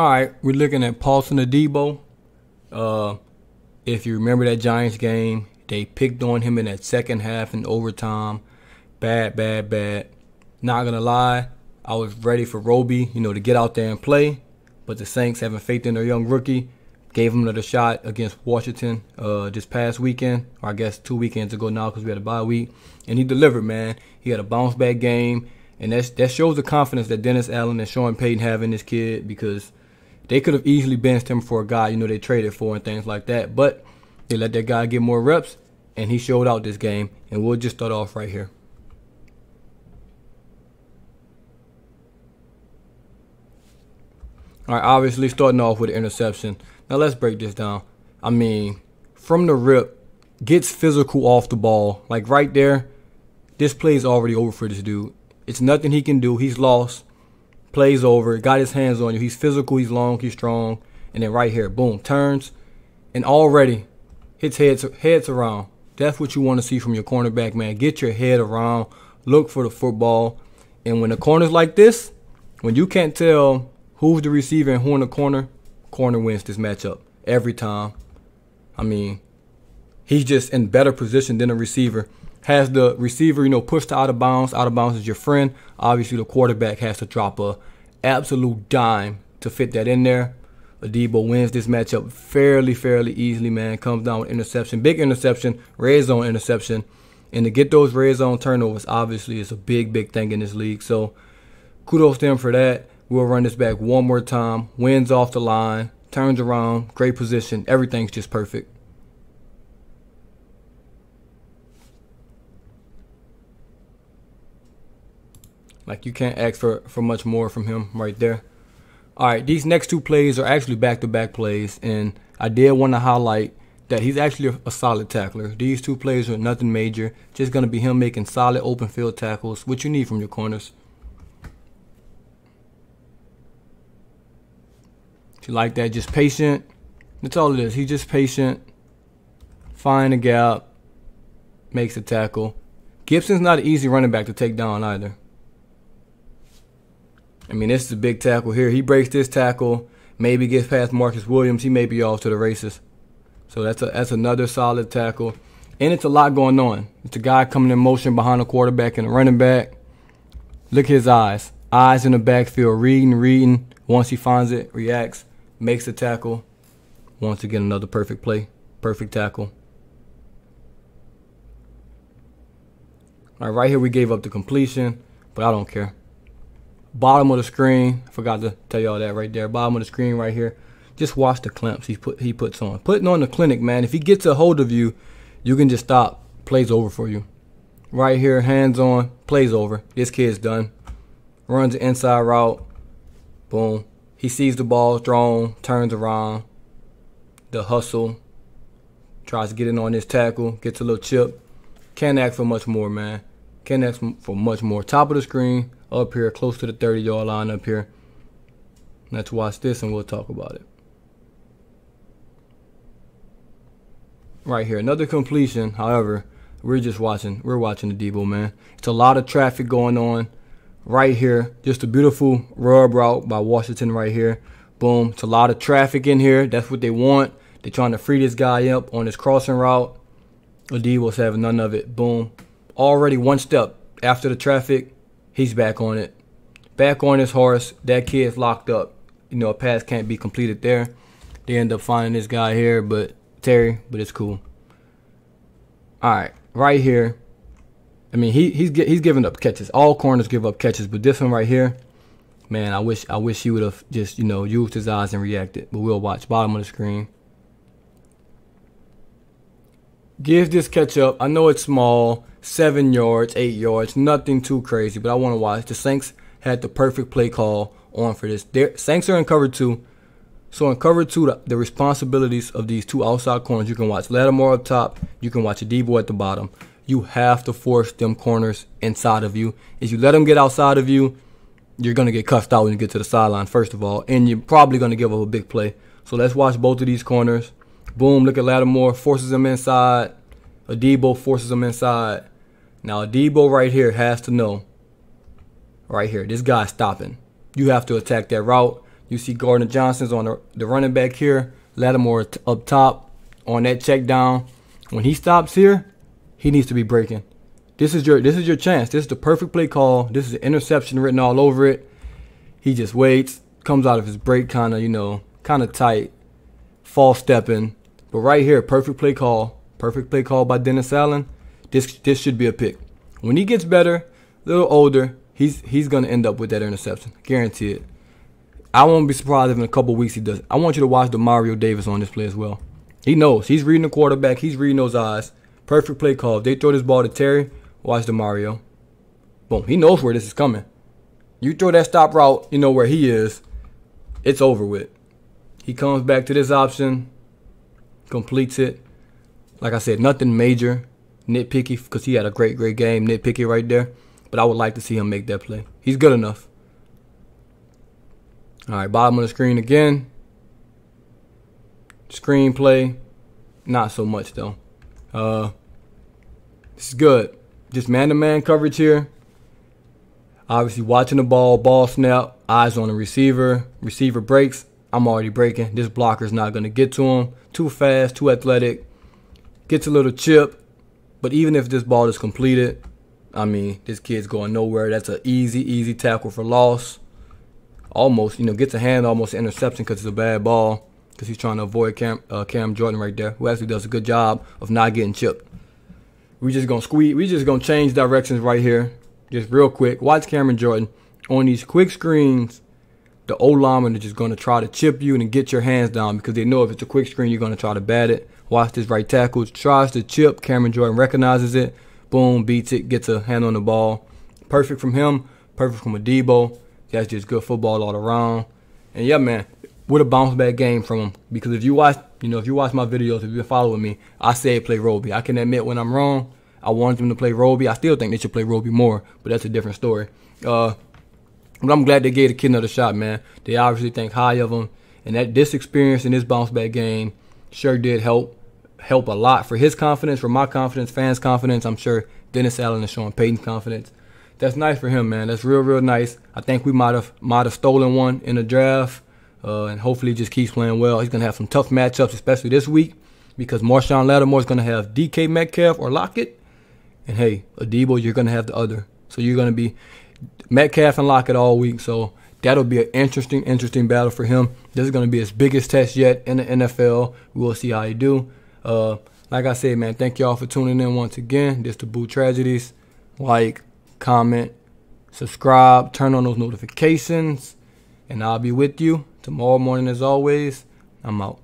All right, we're looking at Paulson Adebo. Uh, if you remember that Giants game, they picked on him in that second half in overtime. Bad, bad, bad. Not gonna lie, I was ready for Roby, you know, to get out there and play. But the Saints, having faith in their young rookie, gave him another shot against Washington uh, this past weekend, or I guess two weekends ago now because we had a bye week, and he delivered. Man, he had a bounce back game, and that shows the confidence that Dennis Allen and Sean Payton have in this kid because they could have easily benched him for a guy you know they traded for and things like that, but they let that guy get more reps, and he showed out this game. And we'll just start off right here. All right, obviously starting off with an interception. Now let's break this down. I mean, from the rip, gets physical off the ball. Like right there, this play is already over for this dude. It's nothing he can do. He's lost plays over, got his hands on you. He's physical, he's long, he's strong. And then right here, boom, turns and already hits heads heads around. That's what you want to see from your cornerback, man. Get your head around, look for the football. And when the corner's like this, when you can't tell who's the receiver and who in the corner, corner wins this matchup every time. I mean, he's just in better position than a receiver has the receiver, you know, pushed out of bounds. Out of bounds is your friend. Obviously, the quarterback has to drop a absolute dime to fit that in there. Adebo wins this matchup fairly, fairly easily, man. Comes down with interception, big interception, red zone interception. And to get those red zone turnovers, obviously, is a big, big thing in this league. So kudos to him for that. We'll run this back one more time. Wins off the line, turns around, great position. Everything's just perfect. Like you can't ask for, for much more from him right there. All right, these next two plays are actually back-to-back plays, and I did want to highlight that he's actually a, solid tackler. These two plays are nothing major, just going to be him making solid open field tackles, which you need from your corners. If you like that, just patient. That's all it is. He's just patient. Find a gap, makes a tackle. Gibson's not an easy running back to take down either. I mean, this is a big tackle here. He breaks this tackle, maybe gets past Marcus Williams. He may be off to the races. So that's a, that's another solid tackle. And it's a lot going on. It's a guy coming in motion behind the quarterback and a running back. Look at his eyes. Eyes in the backfield, reading, reading. Once he finds it, reacts, makes the tackle. Once again, another perfect play. Perfect tackle. All right, right here we gave up the completion, but I don't care bottom of the screen. Forgot to tell y'all that right there. Bottom of the screen right here. Just watch the clamps he put he puts on. Putting on the clinic, man. If he gets a hold of you, you can just stop. Plays over for you. Right here, hands on, plays over. This kid's done. Runs the inside route. Boom. He sees the ball thrown, turns around. The hustle. Tries to get in on this tackle, gets a little chip. Can't ask for much more, man. Can't ask for much more. Top of the screen, up here, close to the 30 yard line up here. Let's watch this and we'll talk about it. Right here, another completion. However, we're just watching. We're watching Adebo man. It's a lot of traffic going on right here. Just a beautiful rub route by Washington right here. Boom. It's a lot of traffic in here. That's what they want. They're trying to free this guy up on this crossing route. Adebo's having none of it. Boom. Already one step after the traffic. He's back on it. Back on his horse. That kid's locked up. You know, a pass can't be completed there. They end up finding this guy here, but Terry, but it's cool. All right, right here. I mean, he he's he's giving up catches. All corners give up catches, but this one right here, man, I wish I wish he would have just you know used his eyes and reacted. But we'll watch bottom of the screen. Give this catch up. I know it's small seven yards, eight yards, nothing too crazy, but I want to watch. The Saints had the perfect play call on for this. They're, Saints are in cover two. So in cover two, the, the, responsibilities of these two outside corners, you can watch Lattimore up top, you can watch Adebo at the bottom. You have to force them corners inside of you. If you let them get outside of you, you're going to get cuffed out when you get to the sideline, first of all, and you're probably going to give up a big play. So let's watch both of these corners. Boom, look at Lattimore, forces them inside. Adebo forces them inside. Now, Debo right here has to know, right here, this guy's stopping. You have to attack that route. You see Gardner Johnson's on the, the running back here. Lattimore up top on that check down. When he stops here, he needs to be breaking. This is your this is your chance. This is the perfect play call. This is an interception written all over it. He just waits, comes out of his break kind of, you know, kind of tight, false stepping. But right here, perfect play call. Perfect play call by Dennis Allen. This this should be a pick. When he gets better, a little older, he's he's gonna end up with that interception. Guarantee it. I won't be surprised if in a couple weeks he does. I want you to watch Demario Davis on this play as well. He knows. He's reading the quarterback. He's reading those eyes. Perfect play call. If they throw this ball to Terry, watch Demario. Boom. He knows where this is coming. You throw that stop route, you know where he is. It's over with. He comes back to this option, completes it. Like I said, nothing major, nitpicky, because he had a great, great game. Nitpicky right there. But I would like to see him make that play. He's good enough. All right, bottom of the screen again. Screenplay, not so much though. Uh, this is good. Just man-to-man coverage here. Obviously, watching the ball, ball snap, eyes on the receiver. Receiver breaks. I'm already breaking. This blocker's not going to get to him. Too fast, too athletic. Gets a little chip. But even if this ball is completed, I mean, this kid's going nowhere. That's an easy, easy tackle for loss. Almost, you know, gets a hand almost interception because it's a bad ball. Because he's trying to avoid Cam, uh, Cam Jordan right there, who actually does a good job of not getting chipped. We just gonna squeeze. We just gonna change directions right here, just real quick. Watch Cameron Jordan on these quick screens. The O lineman is just gonna try to chip you and get your hands down because they know if it's a quick screen, you're gonna try to bat it. Watch this right tackle tries to chip. Cameron Jordan recognizes it. Boom, beats it, gets a hand on the ball. Perfect from him. Perfect from Adebo. That's just good football all around. And yeah, man, what a bounce back game from him. Because if you watch, you know, if you watch my videos, if you've been following me, I say play Roby. I can admit when I'm wrong. I wanted them to play Roby. I still think they should play Roby more, but that's a different story. Uh, but I'm glad they gave the kid another shot, man. They obviously think high of him, and that this experience in this bounce back game sure did help help a lot for his confidence, for my confidence, fans' confidence. I'm sure Dennis Allen is Sean Payton's confidence. That's nice for him, man. That's real, real nice. I think we might have might have stolen one in the draft, uh, and hopefully just keeps playing well. He's gonna have some tough matchups, especially this week, because Marshon Lattimore is gonna have DK Metcalf or Lockett, and hey, Adebo, you're gonna have the other. So you're gonna be Metcalf and Lockett all week. So that'll be an interesting, interesting battle for him. This is gonna be his biggest test yet in the NFL. We'll see how he do. Uh, like I said, man, thank y'all for tuning in once again. This DaBoot Tragedies. Like, comment, subscribe, turn on those notifications, and I'll be with you tomorrow morning as always. I'm out.